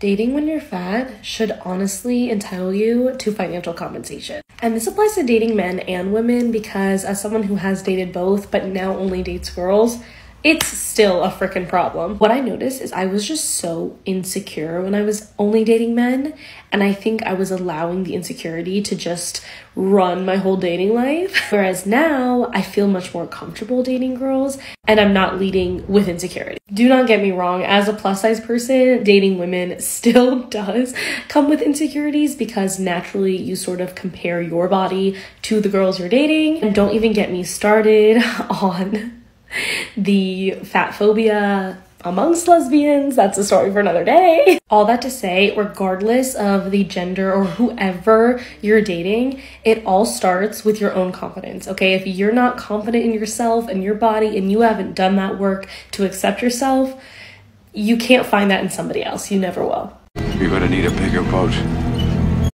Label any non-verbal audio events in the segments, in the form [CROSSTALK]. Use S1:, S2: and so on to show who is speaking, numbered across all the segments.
S1: Dating when you're fat should honestly entitle you to financial compensation. And this applies to dating men and women because, as someone who has dated both but now only dates girls, it's still a freaking problem. What I noticed is I was just so insecure when I was only dating men, and I think I was allowing the insecurity to just run my whole dating life. [LAUGHS] Whereas now I feel much more comfortable dating girls and I'm not leading with insecurity. Do not get me wrong, as a plus size person, dating women [LAUGHS] still does come with insecurities because naturally you sort of compare your body to the girls you're dating. And don't even get me started [LAUGHS] on [LAUGHS] the fat phobia amongst lesbians. That's a story for another day. [LAUGHS] All that to say, regardless of the gender or whoever you're dating, it all starts with your own confidence. Okay. If you're not confident in yourself and your body and you haven't done that work to accept yourself, you can't find that in somebody else. You never will.
S2: You're gonna need a bigger boat.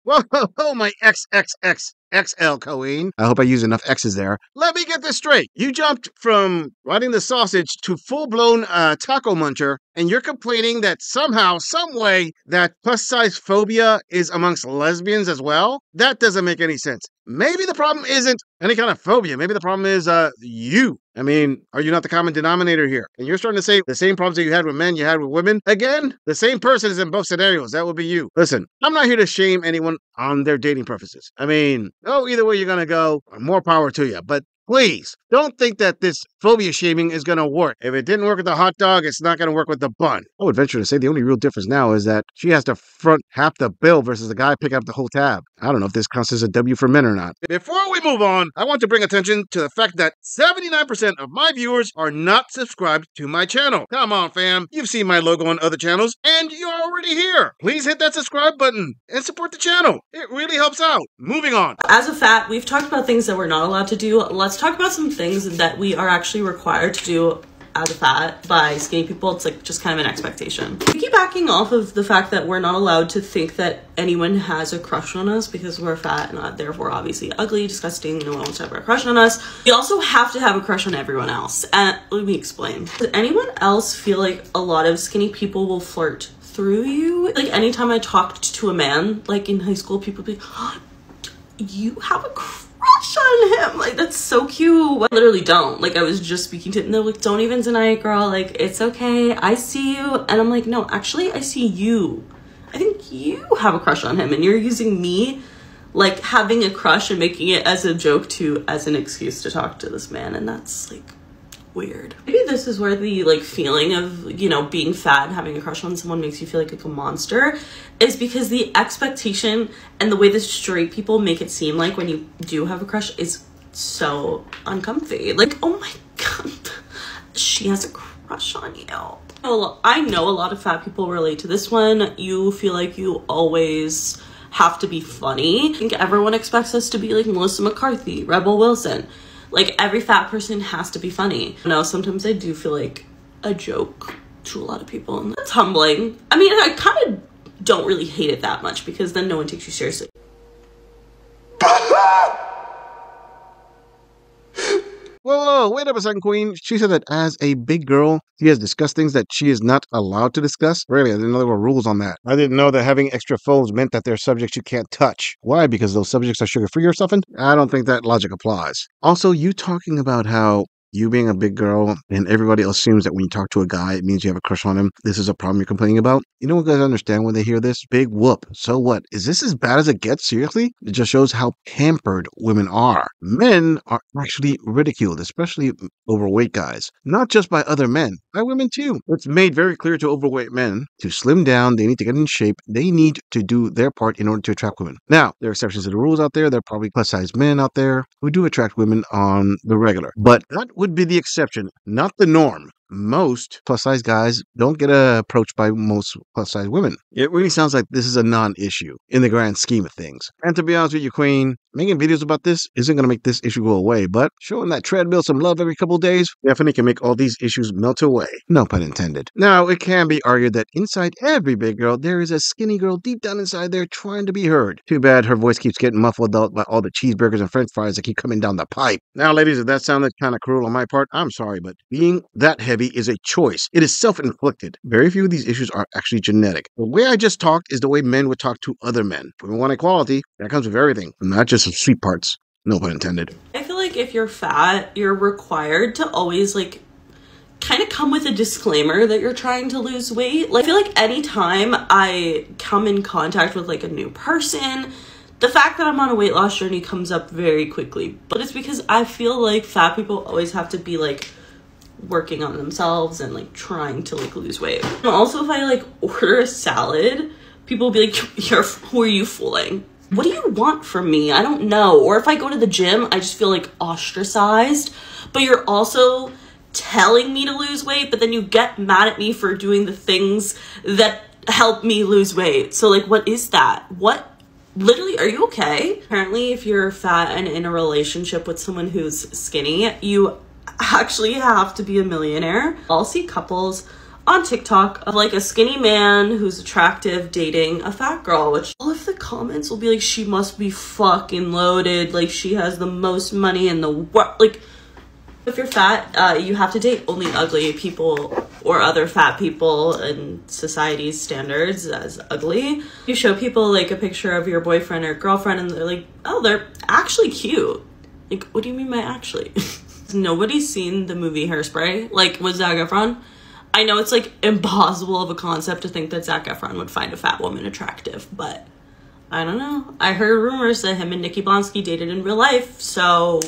S3: Whoa, my XXX XL Coeen. I hope I use enough X's there. Let me get this straight. You jumped from riding the sausage to full blown uh, taco muncher, and you're complaining that somehow, some way, that plus size phobia is amongst lesbians as well? That doesn't make any sense. Maybe the problem isn't any kind of phobia. Maybe the problem is uh, you. I mean, are you not the common denominator here? And you're starting to say the same problems that you had with men, you had with women? Again, the same person is in both scenarios. That would be you. Listen, I'm not here to shame anyone on their dating preferences. I mean, oh, either way you're going to go, more power to you. But Please don't think that this phobia shaming is going to work. If it didn't work with the hot dog, it's not going to work with the bun. I would venture to say the only real difference now is that she has to front half the bill versus the guy picking up the whole tab. I don't know if this counts as a W for men or not. Before we move on, I want to bring attention to the fact that 79% of my viewers are not subscribed to my channel. Come on, fam. You've seen my logo on other channels, and you're already here. Please hit that subscribe button and support the channel. It really helps out. Moving on.
S4: As a fat, we've talked about things that we're not allowed to do. Let's talk about some things that we are actually required to do as a fat by skinny people. It's like just kind of an expectation. We keep backing off of the fact that we're not allowed to think that anyone has a crush on us because we're fat and uh, therefore obviously ugly, disgusting, no one wants to have a crush on us. We also have to have a crush on everyone else. And let me explain. Does anyone else feel like a lot of skinny people will flirt through you? Like anytime I talked to a man, like in high school, people be oh, [GASPS] you have a him. Like, that's so cute. I literally don't. Like, I was just speaking to him. They're like, don't even deny it, girl. Like, it's okay. I see you. And I'm like, no, actually, I see you. I think you have a crush on him and you're using me like having a crush and making it as a joke to as an excuse to talk to this man and that's like weird. Maybe this is where the like feeling of, you know, being fat and having a crush on someone makes you feel like, like a monster is because the expectation and the way that straight people make it seem like when you do have a crush is so uncomfy. Like, oh my god, [LAUGHS] she has a crush on you. I know a lot of fat people relate to this one. You feel like you always have to be funny. I think everyone expects us to be like Melissa McCarthy, Rebel Wilson. Like every fat person has to be funny. You know, sometimes I do feel like a joke to a lot of people and that's humbling. I mean, I kind of don't really hate it that much because then no one takes you seriously. [LAUGHS]
S3: Whoa, whoa, wait up a second, Queen. She said that as a big girl, she has discussed things that she is not allowed to discuss. Really, I didn't know there were rules on that. I didn't know that having extra folds meant that there are subjects you can't touch. Why? Because those subjects are sugar free or something? I don't think that logic applies. Also, you talking about how you being a big girl and everybody else assumes that when you talk to a guy, it means you have a crush on him. This is a problem you're complaining about. You know what guys understand when they hear this? Big whoop. So what? Is this as bad as it gets? Seriously? It just shows how pampered women are. Men are actually ridiculed, especially overweight guys. Not just by other men, by women too. It's made very clear to overweight men to slim down, they need to get in shape, they need to do their part in order to attract women. Now, there are exceptions to the rules out there. There are probably plus size men out there who do attract women on the regular. But that would be the exception, not the norm most plus size guys don't get approached by most plus size women. It really sounds like this is a non issue in the grand scheme of things. And to be honest with you, Queen, making videos about this isn't going to make this issue go away, but showing that treadmill some love every couple days definitely can make all these issues melt away. No pun intended. Now, it can be argued that inside every big girl, there is a skinny girl deep down inside there trying to be heard. Too bad her voice keeps getting muffled out by all the cheeseburgers and french fries that keep coming down the pipe. Now, ladies, if that sounded kind of cruel on my part, I'm sorry, but being that heavy heavy is a choice. It is self-inflicted. Very few of these issues are actually genetic. The way I just talked is the way men would talk to other men. If we want equality, that comes with everything, not just some sweet parts. No pun intended.
S4: I feel like if you're fat, you're required to always like kind of come with a disclaimer that you're trying to lose weight. Like I feel like anytime I come in contact with like a new person, the fact that I'm on a weight loss journey comes up very quickly. But it's because I feel like fat people always have to be like working on themselves and like trying to like lose weight. Also if I like order a salad, people will be like, You're who are you fooling? What do you want from me? I don't know. Or if I go to the gym, I just feel like ostracized. But you're also telling me to lose weight, but then you get mad at me for doing the things that help me lose weight. So like what is that? What literally are you okay? Apparently if you're fat and in a relationship with someone who's skinny, you actually have to be a millionaire. I'll see couples on TikTok of like a skinny man who's attractive dating a fat girl, which all of the comments will be like, she must be fucking loaded. Like she has the most money in the world. Like if you're fat, uh, you have to date only ugly people or other fat people in society's standards as ugly. You show people like a picture of your boyfriend or girlfriend and they're like, oh, they're actually cute. Like, what do you mean by actually? [LAUGHS] Nobody's seen the movie Hairspray, like with Zac Efron. I know it's like impossible of a concept to think that Zac Efron would find a fat woman attractive, but I don't know. I heard rumors that him and Nikki Blonsky dated in real life, so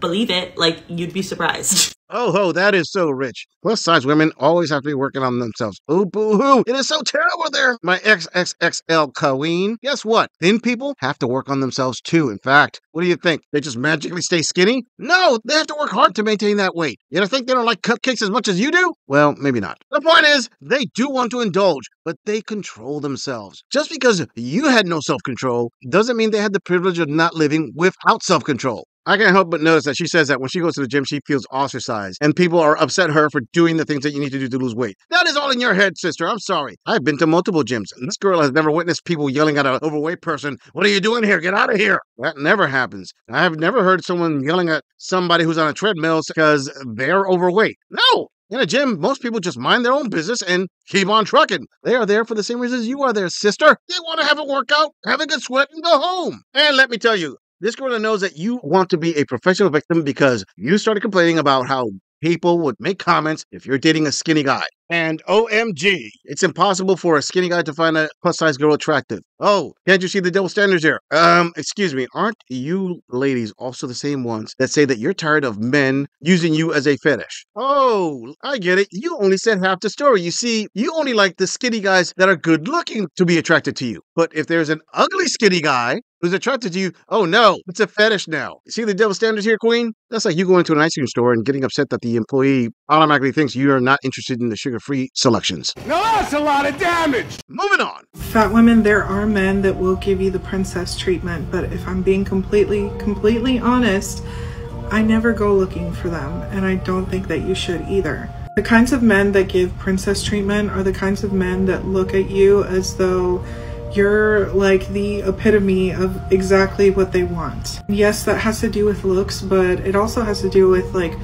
S4: believe it. Like, you'd be surprised. [LAUGHS]
S3: Oh ho, that is so rich. Plus size women always have to be working on themselves. Oh boo hoo, it is so terrible there. My XXXL queen. Guess what? Thin people have to work on themselves too. In fact, what do you think? They just magically stay skinny? No, they have to work hard to maintain that weight. You don't think they don't like cupcakes as much as you do? Well, maybe not. The point is, they do want to indulge, but they control themselves. Just because you had no self control doesn't mean they had the privilege of not living without self control. I can't help but notice that she says that when she goes to the gym, she feels ostracized, and people are upset her for doing the things that you need to do to lose weight. That is all in your head, sister. I'm sorry. I've been to multiple gyms, and this girl has never witnessed people yelling at an overweight person, What are you doing here? Get out of here. That never happens. I have never heard someone yelling at somebody who's on a treadmill because they're overweight. No, in a gym, most people just mind their own business and keep on trucking. They are there for the same reasons you are there, sister. They want to have a workout, have a good sweat, and go home. And let me tell you, this girl knows that you want to be a professional victim because you started complaining about how people would make comments if you're dating a skinny guy. And OMG, it's impossible for a skinny guy to find a plus size girl attractive. Oh, can't you see the double standards here? Um, excuse me, aren't you ladies also the same ones that say that you're tired of men using you as a fetish? Oh, I get it. You only said half the story. You see, you only like the skinny guys that are good looking to be attracted to you. But if there's an ugly skinny guy who's attracted to you, oh no, it's a fetish now. See the double standards here, Queen? That's like you going to an ice cream store and getting upset that the employee automatically thinks you are not interested in the sugar free selections.
S2: Now that's a lot of damage!
S3: Moving on.
S5: Fat women, there are men that will give you the princess treatment, but if I'm being completely, completely honest, I never go looking for them, and I don't think that you should either. The kinds of men that give princess treatment are the kinds of men that look at you as though you're like the epitome of exactly what they want. Yes, that has to do with looks, but it also has to do with like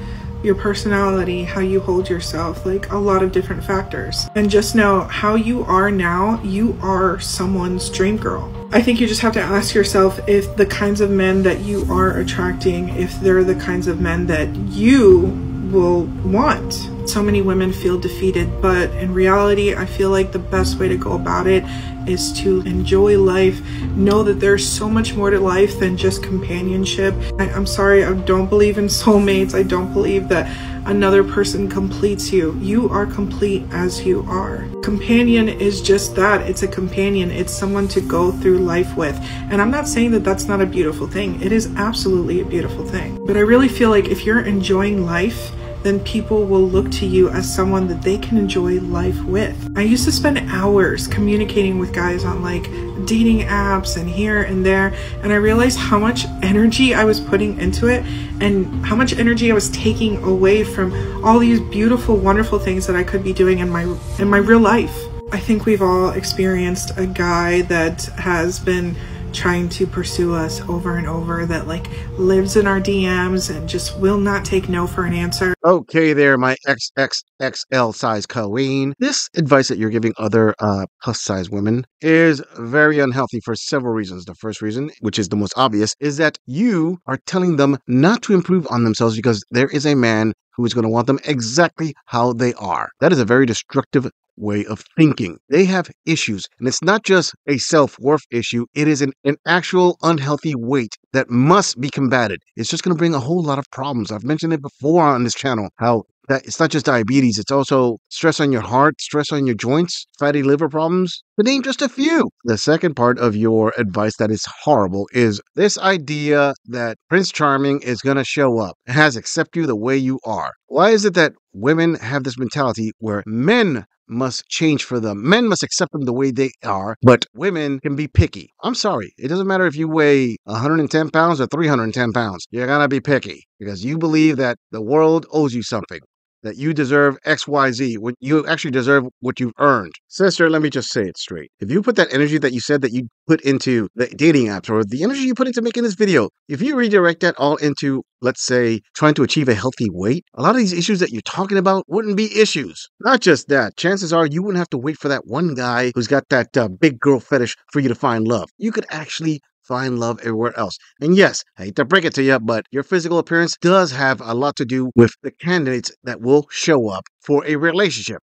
S5: your personality, how you hold yourself, like a lot of different factors. And just know how you are now, you are someone's dream girl. I think you just have to ask yourself if the kinds of men that you are attracting, if they're the kinds of men that you will want. So many women feel defeated, but in reality, I feel like the best way to go about it is to enjoy life, know that there's so much more to life than just companionship. I, am sorry, I don't believe in soulmates. I don't believe that another person completes you. You are complete as you are. Companion is just that. It's a companion. It's someone to go through life with. And I'm not saying that that's not a beautiful thing. It is absolutely a beautiful thing. But I really feel like if you're enjoying life, then people will look to you as someone that they can enjoy life with. I used to spend hours communicating with guys on like dating apps and here and there, and I realized how much energy I was putting into it and how much energy I was taking away from all these beautiful, wonderful things that I could be doing in my in my real life. I think we've all experienced a guy that has been trying to pursue us over and over that like lives in our DMs and just will not take no for an answer.
S3: Okay, there, my XXXL size queen. This advice that you're giving other uh, plus size women is very unhealthy for several reasons. The first reason, which is the most obvious, is that you are telling them not to improve on themselves because there is a man who is going to want them exactly how they are. That is a very destructive way of thinking. They have issues, and it's not just a self worth issue, it is an, an actual unhealthy weight that must be combated. It's just going to bring a whole lot of problems. I've mentioned it before on this channel how that it's not just diabetes, it's also stress on your heart, stress on your joints, fatty liver problems, to name just a few. The second part of your advice that is horrible is this idea that Prince Charming is going to show up and has accept you the way you are. Why is it that women have this mentality where men must change for them. Men must accept them the way they are, but women can be picky. I'm sorry. It doesn't matter if you weigh 110 pounds or 310 pounds. You're going to be picky because you believe that the world owes you something that you deserve XYZ, when you actually deserve what you've earned. Sister, let me just say it straight. If you put that energy that you said that you put into the dating apps or the energy you put into making this video, if you redirect that all into, let's say, trying to achieve a healthy weight, a lot of these issues that you're talking about wouldn't be issues. Not just that, chances are you wouldn't have to wait for that one guy who's got that uh, big girl fetish for you to find love. You could actually find love everywhere else. And yes, I hate to break it to you, but your physical appearance does have a lot to do with the candidates that will show up for a relationship.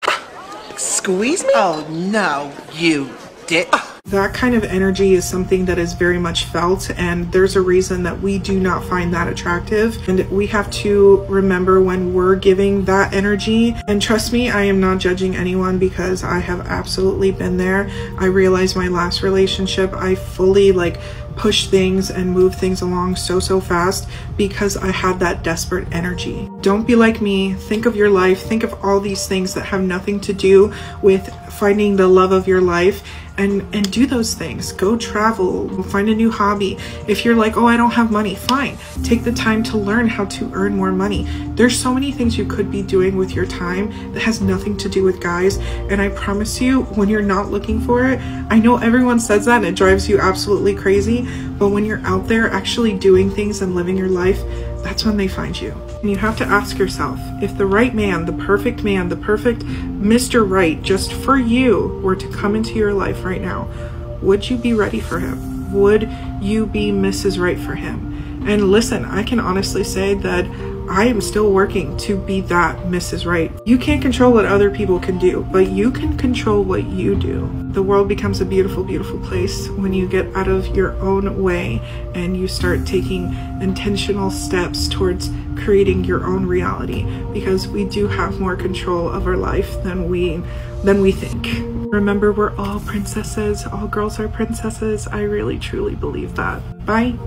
S6: Squeeze me? Oh no, you dick.
S5: That kind of energy is something that is very much felt, and there's a reason that we do not find that attractive. And we have to remember when we're giving that energy. And trust me, I am not judging anyone because I have absolutely been there. I realized my last relationship, I fully like push things and move things along so, so fast because I had that desperate energy. Don't be like me. Think of your life. Think of all these things that have nothing to do with finding the love of your life and and do those things. Go travel find a new hobby. If you're like oh i don't have money fine. Take the time to learn how to earn more money. There's so many things you could be doing with your time that has nothing to do with guys and i promise you when you're not looking for it i know everyone says that and it drives you absolutely crazy but when you're out there actually doing things and living your life that's when they find you. And you have to ask yourself if the right man, the perfect man, the perfect Mr. Right just for you were to come into your life right now, would you be ready for him? Would you be Mrs. Right for him? And listen, I can honestly say that I am still working to be that Mrs. Right. You can't control what other people can do, but you can control what you do. The world becomes a beautiful, beautiful place when you get out of your own way and you start taking intentional steps towards creating your own reality because we do have more control of our life than we than we think. Remember, we're all princesses. All girls are princesses. I really truly believe that. Bye.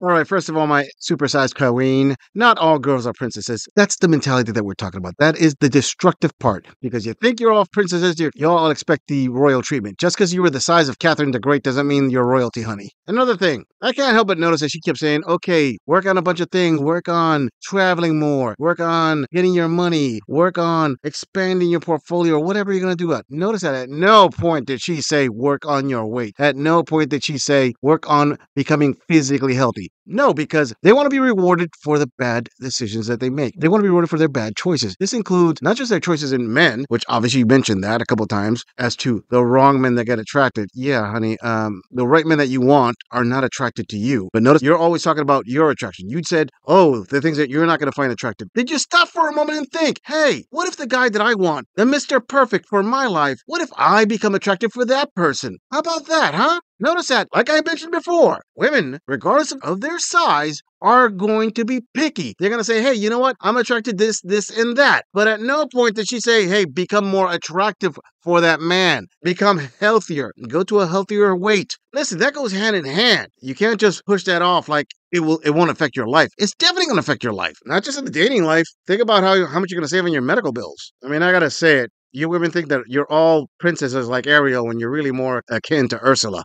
S3: All right, first of all, my supersized queen, not all girls are princesses. That's the mentality that we're talking about. That is the destructive part. Because you think you're all princesses, you all expect the royal treatment. Just because you were the size of Catherine the Great doesn't mean you're royalty, honey. Another thing, I can't help but notice that she kept saying, okay, work on a bunch of things, work on traveling more, work on getting your money, work on expanding your portfolio, whatever you're going to do. Uh, notice that at no point did she say work on your weight. At no point did she say work on becoming physically healthy. No, because they want to be rewarded for the bad decisions that they make. They want to be rewarded for their bad choices. This includes not just their choices in men, which obviously you mentioned that a couple times, as to the wrong men that get attracted. Yeah, honey, um, the right men that you want are not attracted to you. But notice you're always talking about your attraction. You said, oh, the things that you're not going to find attractive. Did you stop for a moment and think, hey, what if the guy that I want, the Mr. Perfect for my life, what if I become attractive for that person? How about that, huh? Notice that, like I mentioned before, women, regardless of their size, are going to be picky. They're going to say, hey, you know what? I'm attracted to this, this, and that. But at no point did she say, hey, become more attractive for that man. Become healthier. Go to a healthier weight. Listen, that goes hand in hand. You can't just push that off like it will it won't affect your life. It's definitely gonna affect your life. Not just in the dating life. Think about how how much you're gonna save on your medical bills. I mean, I gotta say it. You women think that you're all princesses like Ariel when you're really more akin to Ursula.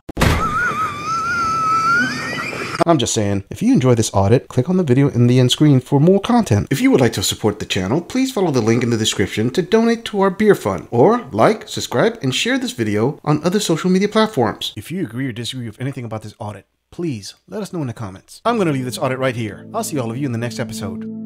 S3: I'm just saying, if you enjoy this audit, click on the video in the end screen for more content. If you would like to support the channel, please follow the link in the description to donate to our beer fund, or like, subscribe, and share this video on other social media platforms. If you agree or disagree with anything about this audit, please let us know in the comments. I'm going to leave this audit right here. I'll see all of you in the next episode.